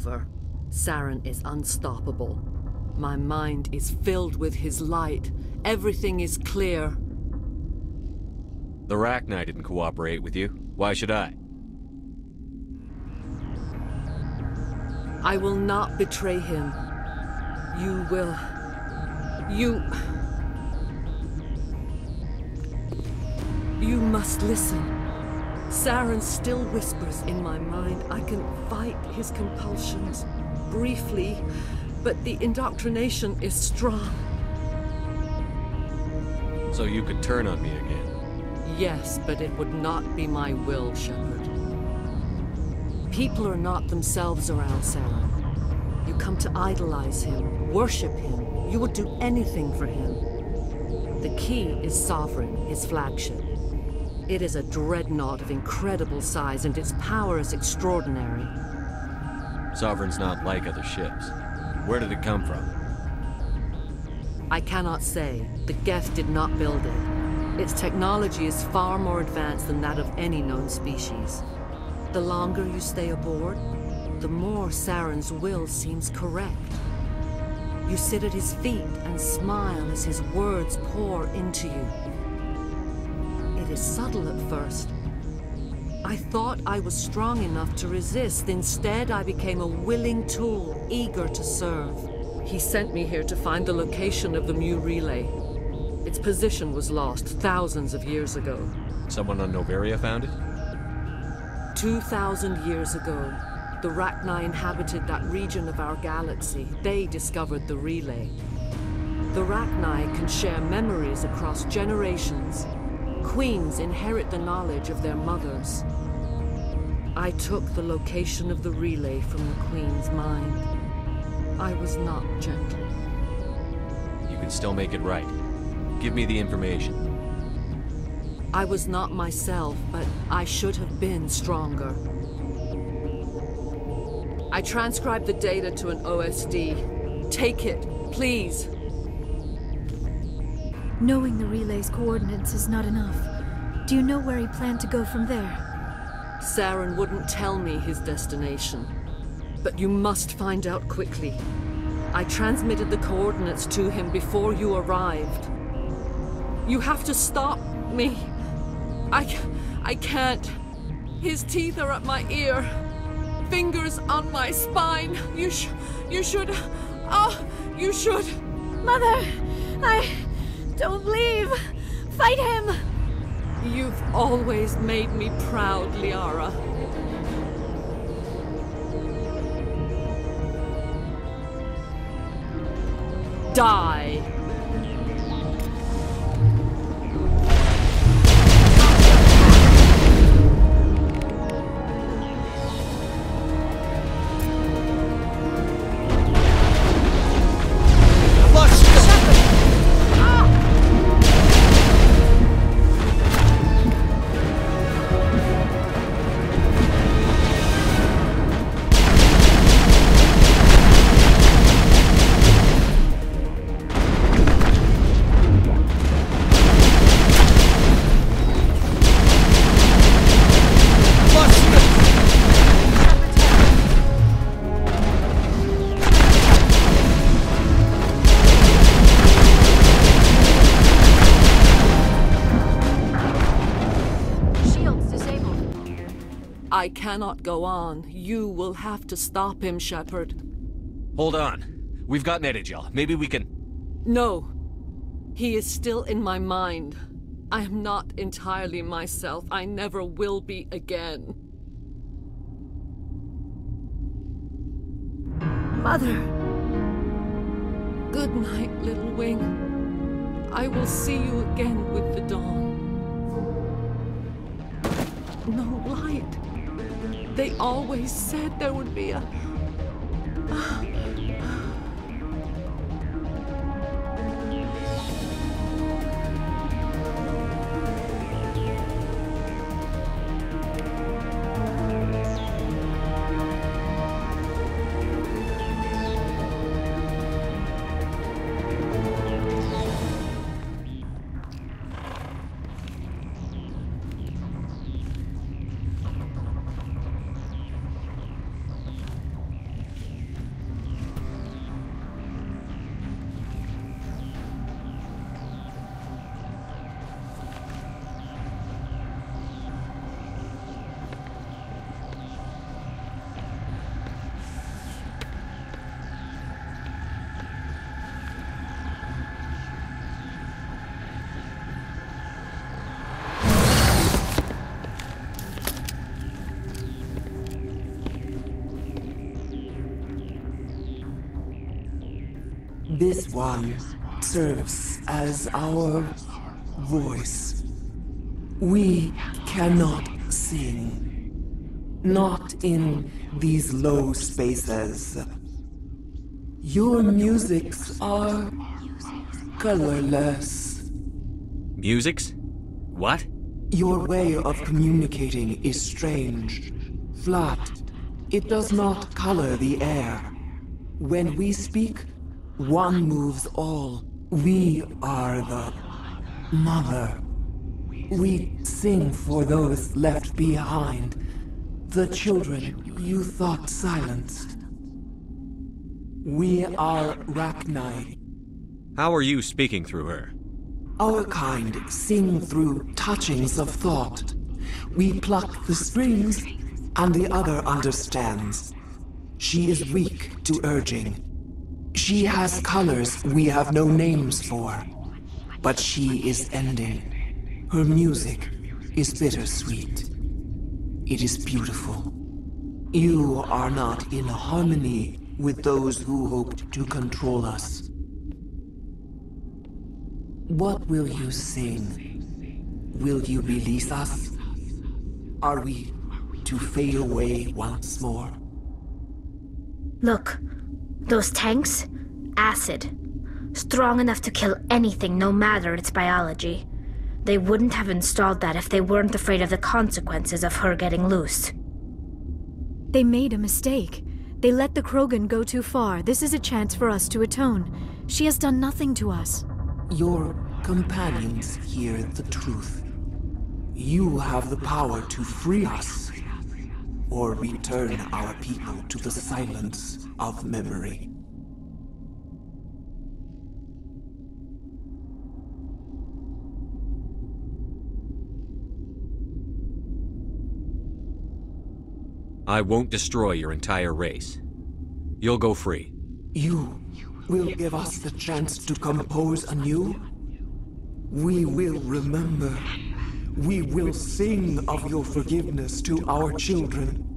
over. Saren is unstoppable. My mind is filled with his light. Everything is clear. The Rachni didn't cooperate with you. Why should I? I will not betray him. You will. You. You must listen. Saren still whispers in my mind. I can fight his compulsions. Briefly, but the indoctrination is strong. So you could turn on me again. Yes, but it would not be my will, Shepard. People are not themselves around Saren. You come to idolize him, worship him. You would do anything for him. The key is Sovereign, his flagship. It is a dreadnought of incredible size, and its power is extraordinary. Sovereign's not like other ships. Where did it come from? I cannot say. The Geth did not build it. Its technology is far more advanced than that of any known species. The longer you stay aboard, the more Saren's will seems correct. You sit at his feet and smile as his words pour into you. It is subtle at first. I thought I was strong enough to resist. Instead, I became a willing tool, eager to serve. He sent me here to find the location of the Mu relay. Its position was lost thousands of years ago. Someone on Noveria found it? 2,000 years ago, the Rachni inhabited that region of our galaxy. They discovered the relay. The Rachni can share memories across generations. Queens inherit the knowledge of their mothers. I took the location of the relay from the Queen's mind. I was not gentle. You can still make it right. Give me the information. I was not myself, but I should have been stronger. I transcribed the data to an OSD. Take it, please. Knowing the relay's coordinates is not enough. Do you know where he planned to go from there? Saren wouldn't tell me his destination. But you must find out quickly. I transmitted the coordinates to him before you arrived. You have to stop me. I, I can't. His teeth are at my ear. Fingers on my spine. You sh you should. Oh, you should. Mother! I... don't leave! Fight him! You've always made me proud, Liara. Die! Cannot go on. You will have to stop him, Shepard. Hold on. We've got Medi-gel. Maybe we can... No. He is still in my mind. I am not entirely myself. I never will be again. Mother! Good night, little wing. I will see you again with the dawn. No light. They always said there would be a. This one serves as our voice. We cannot sing. Not in these low spaces. Your musics are colorless. Musics? What? Your way of communicating is strange. Flat. It does not color the air. When we speak, one moves all. We are the mother. We sing for those left behind. The children you thought silenced. We are Rachni. How are you speaking through her? Our kind sing through touchings of thought. We pluck the strings, and the other understands. She is weak to urging. She has colors we have no names for. But she is ending. Her music is bittersweet. It is beautiful. You are not in harmony with those who hoped to control us. What will you sing? Will you release us? Are we to fade away once more? Look, those tanks? Acid. Strong enough to kill anything, no matter its biology. They wouldn't have installed that if they weren't afraid of the consequences of her getting loose. They made a mistake. They let the Krogan go too far. This is a chance for us to atone. She has done nothing to us. Your companions hear the truth. You have the power to free us, or return our people to the silence of memory. I won't destroy your entire race. You'll go free. You will give us the chance to compose anew? We will remember. We will sing of your forgiveness to our children.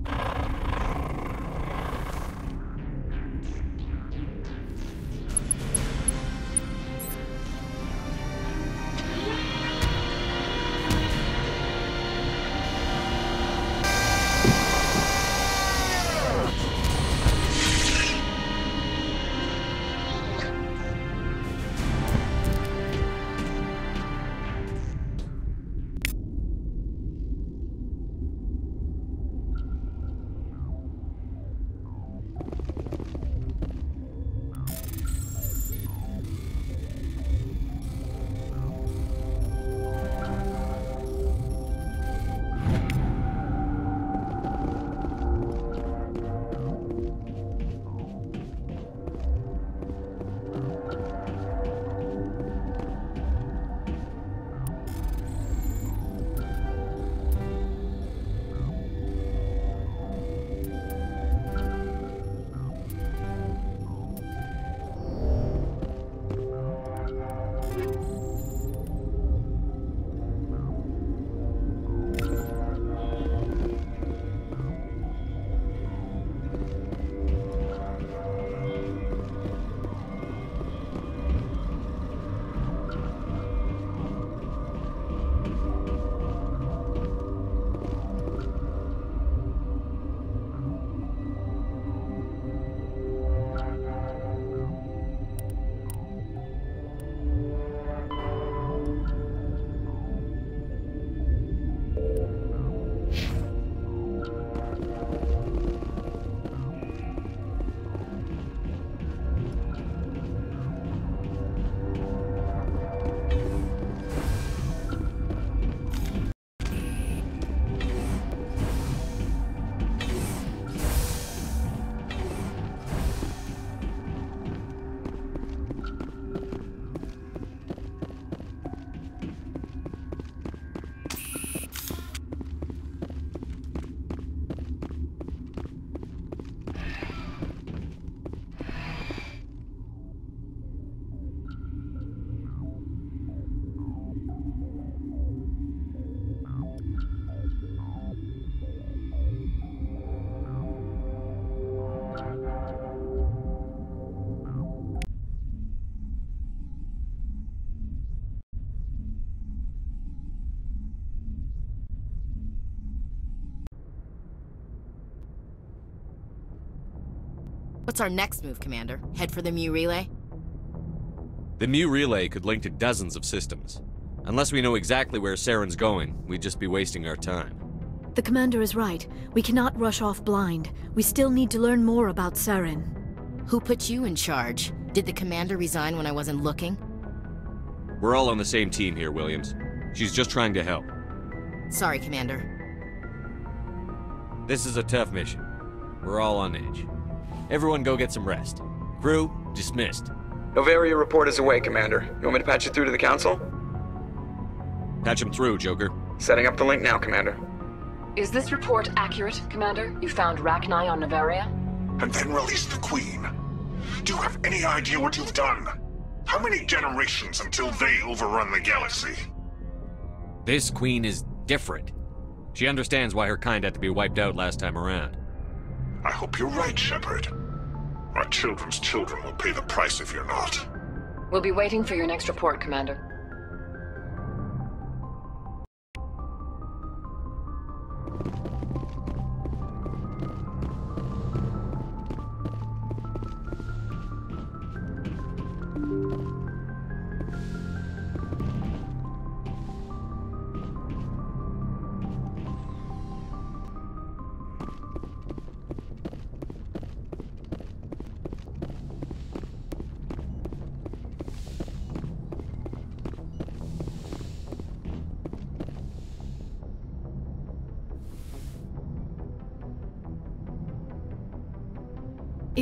What's our next move, Commander? Head for the Mu Relay? The Mu Relay could link to dozens of systems. Unless we know exactly where Saren's going, we'd just be wasting our time. The commander is right. We cannot rush off blind. We still need to learn more about Saren. Who put you in charge? Did the commander resign when I wasn't looking? We're all on the same team here, Williams. She's just trying to help. Sorry, Commander. This is a tough mission. We're all on edge. Everyone go get some rest. Crew, dismissed. Noveria report is away, Commander. You want me to patch you through to the Council? Patch him through, Joker. Setting up the link now, Commander. Is this report accurate, Commander? You found Rachni on Noveria? And then released the Queen. Do you have any idea what you've done? How many generations until they overrun the galaxy? This Queen is different. She understands why her kind had to be wiped out last time around. I hope you're right, Shepard. My children's children will pay the price if you're not. We'll be waiting for your next report, Commander.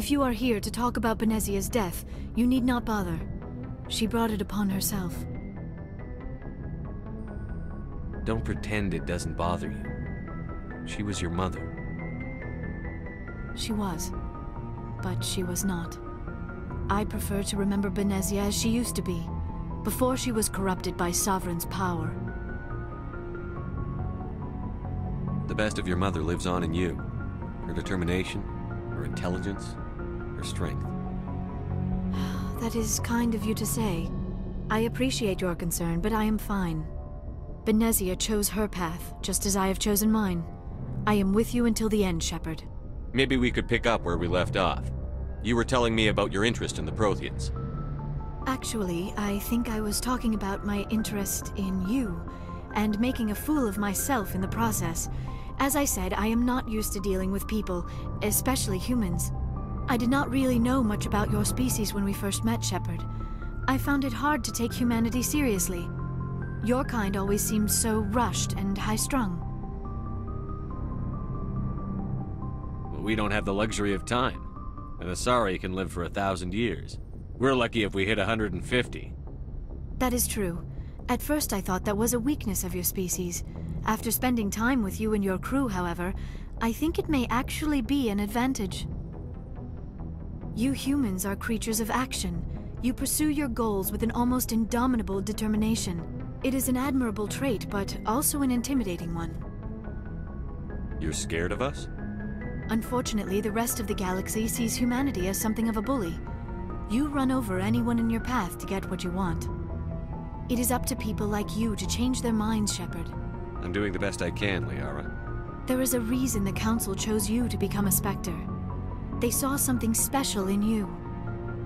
If you are here to talk about Benezia's death, you need not bother. She brought it upon herself. Don't pretend it doesn't bother you. She was your mother. She was. But she was not. I prefer to remember Benezia as she used to be, before she was corrupted by Sovereign's power. The best of your mother lives on in you. Her determination, her intelligence, her strength. That is kind of you to say. I appreciate your concern, but I am fine. Benezia chose her path, just as I have chosen mine. I am with you until the end, Shepard. Maybe we could pick up where we left off. You were telling me about your interest in the Protheans. Actually, I think I was talking about my interest in you, and making a fool of myself in the process. As I said, I am not used to dealing with people, especially humans. I did not really know much about your species when we first met, Shepard. I found it hard to take humanity seriously. Your kind always seemed so rushed and high-strung. We don't have the luxury of time. And Asari can live for a thousand years. We're lucky if we hit 150. That is true. At first I thought that was a weakness of your species. After spending time with you and your crew, however, I think it may actually be an advantage. You humans are creatures of action. You pursue your goals with an almost indomitable determination. It is an admirable trait, but also an intimidating one. You're scared of us? Unfortunately, the rest of the galaxy sees humanity as something of a bully. You run over anyone in your path to get what you want. It is up to people like you to change their minds, Shepard. I'm doing the best I can, Liara. There is a reason the Council chose you to become a Spectre. They saw something special in you.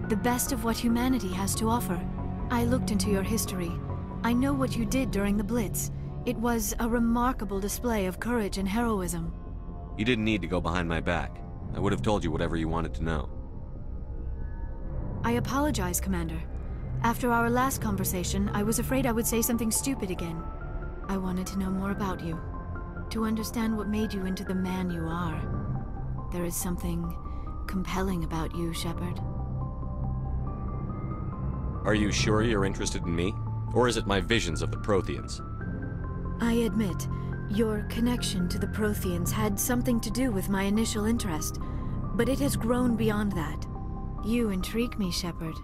The best of what humanity has to offer. I looked into your history. I know what you did during the Blitz. It was a remarkable display of courage and heroism. You didn't need to go behind my back. I would have told you whatever you wanted to know. I apologize, Commander. After our last conversation, I was afraid I would say something stupid again. I wanted to know more about you. To understand what made you into the man you are. There is something compelling about you, Shepard. Are you sure you're interested in me? Or is it my visions of the Protheans? I admit, your connection to the Protheans had something to do with my initial interest, but it has grown beyond that. You intrigue me, Shepard,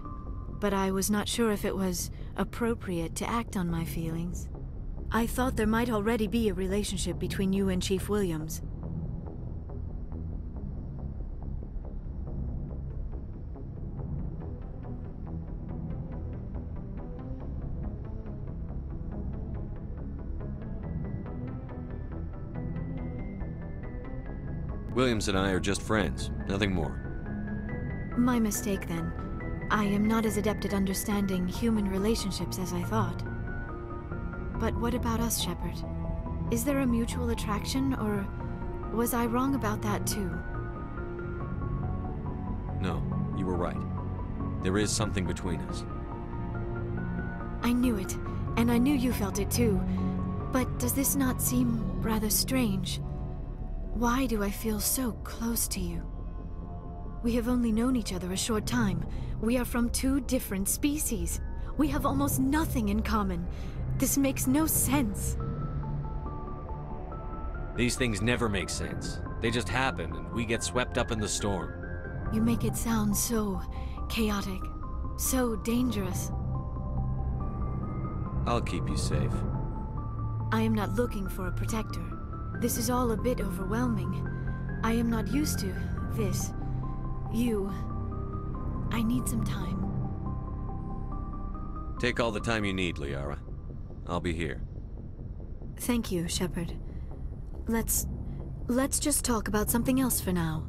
but I was not sure if it was appropriate to act on my feelings. I thought there might already be a relationship between you and Chief Williams. Williams and I are just friends, nothing more. My mistake then. I am not as adept at understanding human relationships as I thought. But what about us, Shepard? Is there a mutual attraction, or was I wrong about that too? No, you were right. There is something between us. I knew it, and I knew you felt it too. But does this not seem rather strange? Why do I feel so close to you? We have only known each other a short time. We are from two different species. We have almost nothing in common. This makes no sense. These things never make sense. They just happen, and we get swept up in the storm. You make it sound so chaotic, so dangerous. I'll keep you safe. I am not looking for a protector. This is all a bit overwhelming. I am not used to this. You. I need some time. Take all the time you need, Liara. I'll be here. Thank you, Shepard. Let's... let's just talk about something else for now.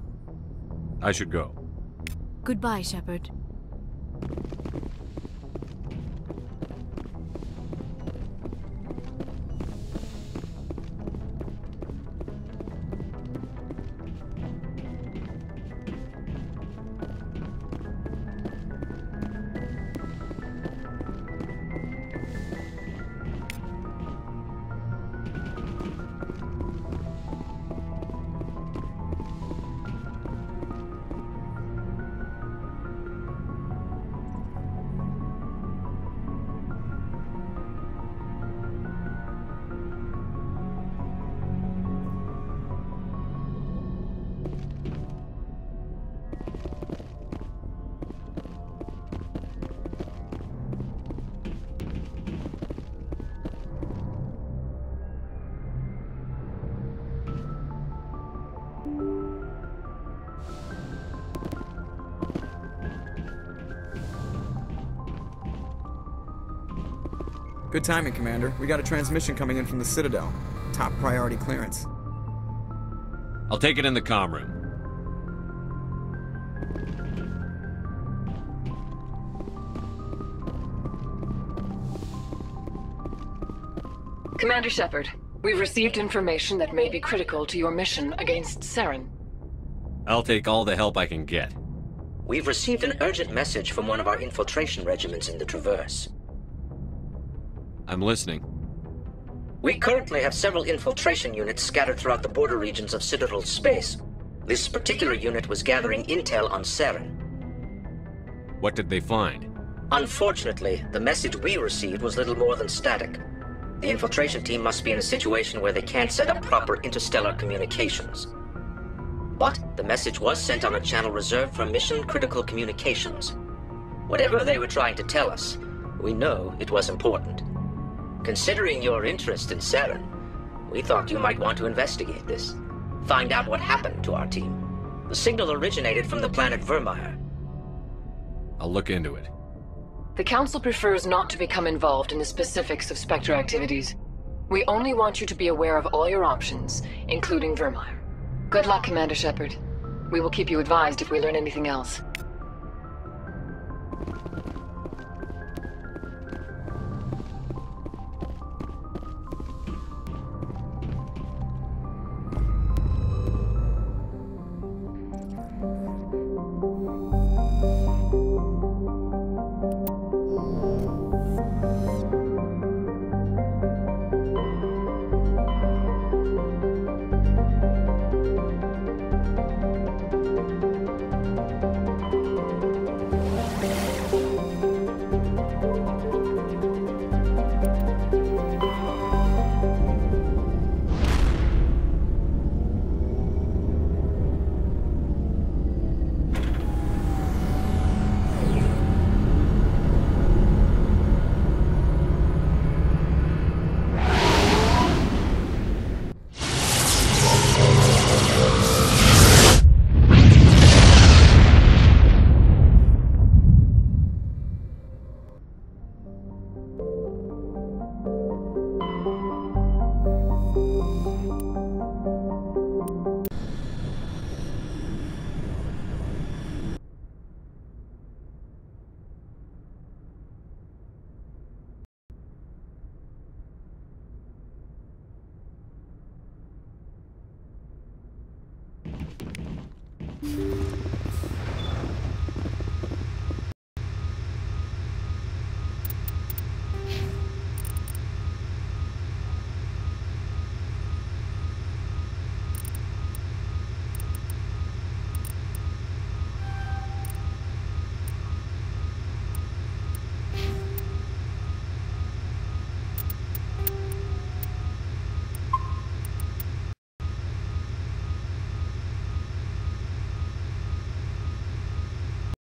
I should go. Goodbye, Shepard. Good timing, Commander. We got a transmission coming in from the Citadel. Top priority clearance. I'll take it in the comm room. Commander Shepard, we've received information that may be critical to your mission against Saren. I'll take all the help I can get. We've received an urgent message from one of our infiltration regiments in the Traverse. I'm listening. We currently have several infiltration units scattered throughout the border regions of Citadel space. This particular unit was gathering intel on Saren. What did they find? Unfortunately, the message we received was little more than static. The infiltration team must be in a situation where they can't set up proper interstellar communications. But the message was sent on a channel reserved for mission-critical communications. Whatever they were trying to tell us, we know it was important. Considering your interest in Saren, we thought you might want to investigate this. Find out what happened to our team. The signal originated from the planet Virmire. I'll look into it. The Council prefers not to become involved in the specifics of Spectre activities. We only want you to be aware of all your options, including Virmire. Good luck, Commander Shepard. We will keep you advised if we learn anything else.